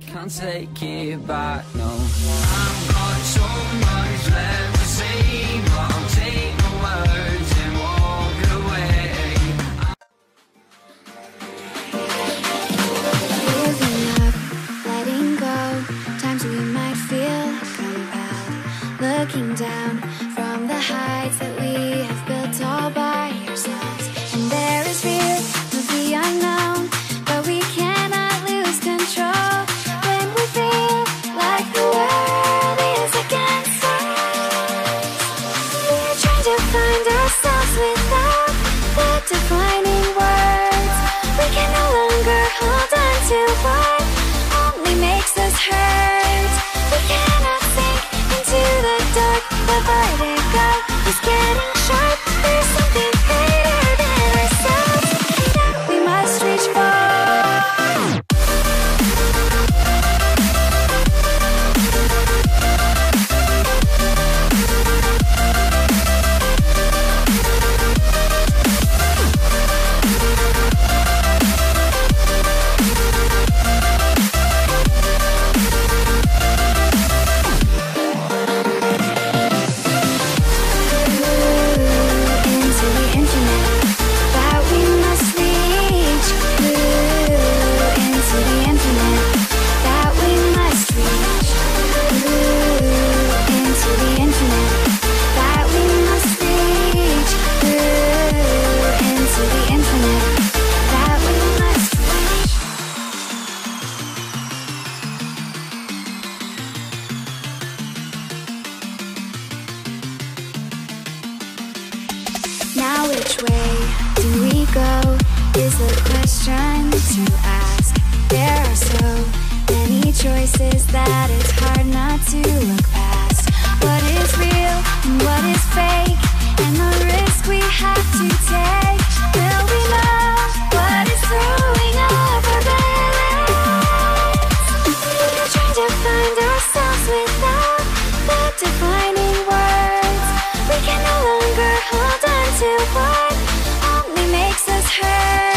Can't take it back, no. I've got so much left to say, but I'll take my words and walk away. Giving up, letting go, times we might feel compelled. Looking down. Which way do we go is the question to ask. There are so many choices that it's hard not to look past. What is real? what only makes us hurt.